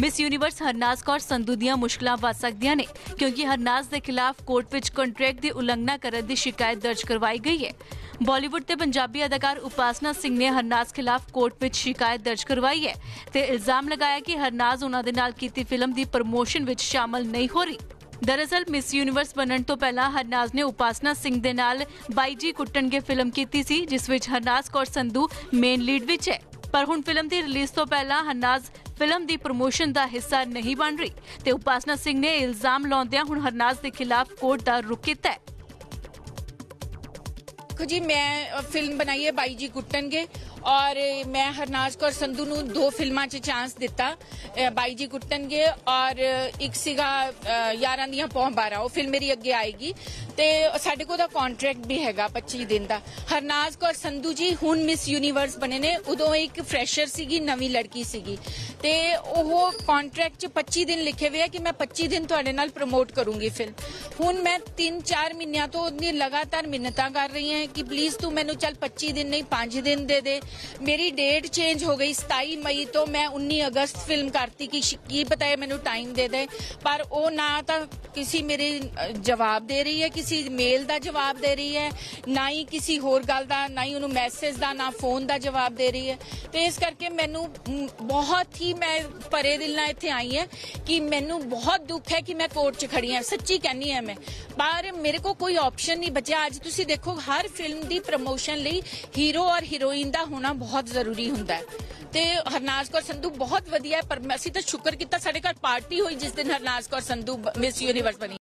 Miss Universe Harnaaz Kaur Sandhu ਦੀਆਂ ਮੁਸ਼ਕਲਾਂ ਵੱਧ ਸਕਦੀਆਂ ਨੇ, ਕਿਉਂਕਿ ਹਰਨਾਜ਼ ਦੇ ਖਿਲਾਫ ਕੋਰਟ ਵਿੱਚ ਕੰਟਰੈਕਟ ਦੀ ਉਲੰਘਣਾ ਕਰਨ ਦੀ ਸ਼ਿਕਾਇਤ ਦਰਜ ਕਰਵਾਈ ਗਈ ਹੈ। ਬਾਲੀਵੁੱਡ ਤੇ ਪੰਜਾਬੀ ਅਦਾਕਾਰ ਉਪਾਸਨਾ ਸਿੰਘ ਨੇ ਹਰਨਾਜ਼ ਖਿਲਾਫ ਕੋਰਟ ਵਿੱਚ ਸ਼ਿਕਾਇਤ ਦਰਜ ਕਰਵਾਈ ਹੈ ਤੇ ਇਲਜ਼ਾਮ ਲਗਾਇਆ ਕਿ ਹਰਨਾਜ਼ ਉਹਨਾਂ ਦੇ ਨਾਲ ਕੀਤੀ ਫਿਲਮ ਦੀ ਪ੍ਰਮੋਸ਼ਨ ਵਿੱਚ ਸ਼ਾਮਲ ਨਹੀਂ ਹੋ ਰਹੀ। ਦਰਅਸਲ ਮਿਸ ਯੂਨੀਵਰਸ ਬਣਨ ਤੋਂ ਪਹਿਲਾਂ ਹਰਨਾਜ਼ ਨੇ ਉਪਾਸਨਾ ਸਿੰਘ ਦੇ ਨਾਲ ਬਾਈ ਜੀ ਕੁੱਟਣਗੇ ਫਿਲਮ ਕੀਤੀ ਸੀ, ਜਿਸ ਵਿੱਚ ਹਰਨਾਜ਼ ਕੌਰ ਸੰਧੂ ਮੇਨ ਲੀਡ ਵਿੱਚ ਹੈ। ਪਰ ਹੁਣ ਫਿਲਮ ਦੀ ਰਿਲੀਜ਼ ਤੋਂ ਪਹਿਲਾਂ ਹਰਨਾਜ਼ ਫਿਲਮ ਦੀ ਪ੍ਰਮੋਸ਼ਨ ਦਾ ਹਿੱਸਾ ਨਹੀਂ ਬਣ ਰਹੀ ਤੇ ਉਪਾਸਨਾ ਸਿੰਘ ਨੇ ਇਲਜ਼ਾਮ ਲਾਉਂਦਿਆਂ ਹੁਣ ਹਰਨਾਜ਼ ਦੇ ਖਿਲਾਫ ਕੋਰਟ ਦਾ ਰੁਖ ਕੀਤਾ ਹੈ। ਦੇਖੋ ਜੀ, ਮੈਂ ਫਿਲਮ ਬਣਾਈ ਹੈ ਬਾਈ ਜੀ ਕੁੱਟਣਗੇ ਔਰ ਮੈਂ ਹਰਨਾਜ ਕੌਰ ਸੰਧੂ ਨੂੰ ਦੋ ਫਿਲਮਾਂ 'ਚ ਚਾਂਸ ਦਿੱਤਾ। ਬਾਈ ਜੀ ਕੁੱਟਣਗੇ ਔਰ ਇੱਕ ਸੀਗਾ ਯਾਰਾਂ ਦੀਆਂ ਪੌਂ 12 ਉਹ ਫਿਲਮ ਮੇਰੀ ਅੱਗੇ ਆਏਗੀ। ਤੇ ਸਾਡੇ ਕੋਲ ਦਾ ਕੰਟਰੈਕਟ ਵੀ ਹੈਗਾ 25 ਦਿਨ ਦਾ। ਹਰਨਾਜ ਕੌਰ ਸੰਧੂ ਜੀ ਹੁਣ ਮਿਸ ਯੂਨੀਵਰਸ ਬਣੇ ਨੇ। ਉਦੋਂ ਇੱਕ ਫਰੈਸ਼ਰ ਸੀਗੀ, ਨਵੀਂ ਲੜਕੀ ਸੀਗੀ। ਤੇ ਉਹ ਕੰਟਰੈਕਟ 'ਚ 25 ਦਿਨ ਲਿਖੇ ਹੋਏ ਆ ਕਿ ਮੈਂ 25 ਦਿਨ ਤੁਹਾਡੇ ਨਾਲ ਪ੍ਰਮੋਟ ਕਰੂੰਗੀ ਫਿਲਮ ਹੁਣ ਮੈਂ 3-4 ਮਹੀਨਿਆਂ ਤੋਂ ਉਹਦੀ ਲਗਾਤਾਰ ਮਿੰਨਤਾਂ ਕਰ ਰਹੀ ਹਾਂ ਕਿ ਪਲੀਜ਼ ਤੂੰ ਮੈਨੂੰ ਚੱਲ 25 ਦਿਨ ਨਹੀਂ 5 ਦਿਨ ਦੇ ਦੇ। ਮੇਰੀ ਡੇਟ ਚੇਂਜ ਹੋ ਗਈ 27 ਮਈ ਤੋਂ ਮੈਂ 19 ਅਗਸਤ ਫਿਲਮ ਕਰਤੀ ਕਿ ਕੀ ਪਤਾ ਹੈ ਮੈਨੂੰ ਟਾਈਮ ਦੇ ਦੇ। ਪਰ ਉਹ ਨਾ ਤਾਂ ਕਿਸੇ ਮੇਰੇ ਜਵਾਬ ਦੇ ਰਹੀ ਹੈ, ਕਿਸੇ ਮੇਲ ਦਾ ਜਵਾਬ ਦੇ ਰਹੀ ਹੈ, ਨਾ ਹੀ ਕਿਸੇ ਹੋਰ ਗੱਲ ਦਾ, ਨਾ ਹੀ ਉਹਨੂੰ ਮੈਸੇਜ ਦਾ, ਨਾ ਫੋਨ ਦਾ ਜਵਾਬ ਦੇ ਰਹੀ ਹੈ। ਤੇ ਇਸ ਕਰਕੇ ਮੈਨੂੰ ਬਹੁਤ ਹੀ ਮੈਂ ਪਰੇ ਦਿਲ ਨਾਲ ਇੱਥੇ ਆਈ ਹਾਂ ਕਿ ਮੈਨੂੰ ਬਹੁਤ ਦੁੱਖ ਹੈ ਕਿ ਮੈਂ ਕੋਰਟ 'ਚ ਖੜੀ ਹਾਂ। ਸੱਚੀ ਕਹਿੰਨੀ ਹਾਂ ਮੈਂ। ਪਰ ਮੇਰੇ ਕੋਲ ਕੋਈ ਆਪਸ਼ਨ ਨਹੀਂ ਬਚਿਆ। ਅੱਜ ਤੁਸੀਂ ਦੇਖੋ, ਹਰ ਫਿਲਮ ਦੀ ਪ੍ਰਮੋਸ਼ਨ ਲਈ ਹੀਰੋ ਔਰ ਹੀਰੋਇਨ ਦਾ ਹੋਣਾ ਬਹੁਤ ਜ਼ਰੂਰੀ ਹੁੰਦਾ ਹੈ। ਤੇ ਹਰਨਾਜ ਕੌਰ ਸੰਧੂ ਬਹੁਤ ਵਧੀਆ ਪਰ ਅਸੀਂ ਤਾਂ ਸ਼ੁਕਰ ਕੀਤਾ ਸਾਡੇ ਘਰ ਪਾਰਟੀ ਹੋਈ ਜਿਸ ਦਿਨ ਹਰਨਾਜ ਕੌਰ ਸੰਧੂ ਮਿਸ ਯੂਨੀਵਰਸ ਬਣੀ।